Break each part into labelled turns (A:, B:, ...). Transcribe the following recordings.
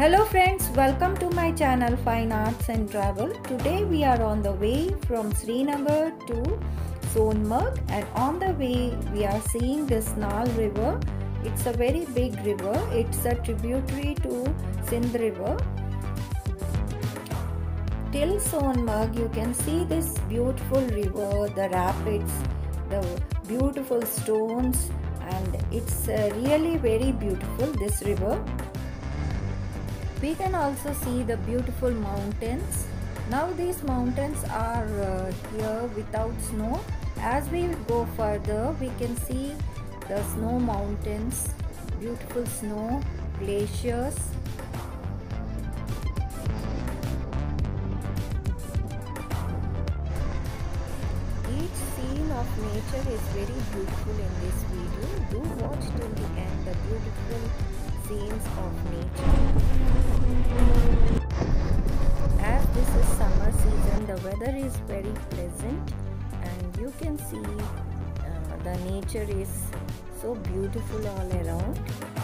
A: Hello friends, welcome to my channel Fine Arts and Travel. Today we are on the way from Srinagar to Sonmarg and on the way we are seeing this Nal river. It's a very big river. It's a tributary to Sindh river. Till Sonmarg you can see this beautiful river, the rapids, the beautiful stones and it's uh, really very beautiful this river. We can also see the beautiful mountains. Now these mountains are uh, here without snow. As we go further, we can see the snow mountains, beautiful snow, glaciers. Each scene of nature is very beautiful in this video. Do watch till the end the beautiful scenes of nature. Is very pleasant and you can see uh, the nature is so beautiful all around.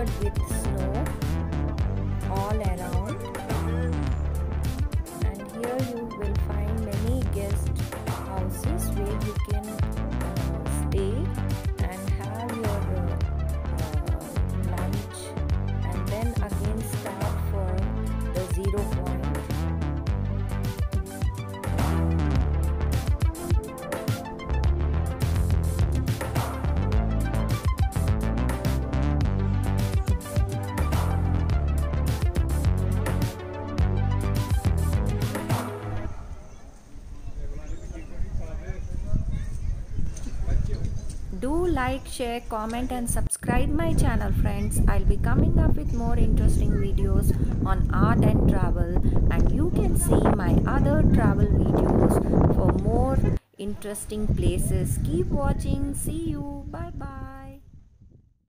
A: Covered with snow all around like, share, comment and subscribe my channel friends. I'll be coming up with more interesting videos on art and travel and you can see my other travel videos for more interesting places. Keep watching. See you. Bye bye.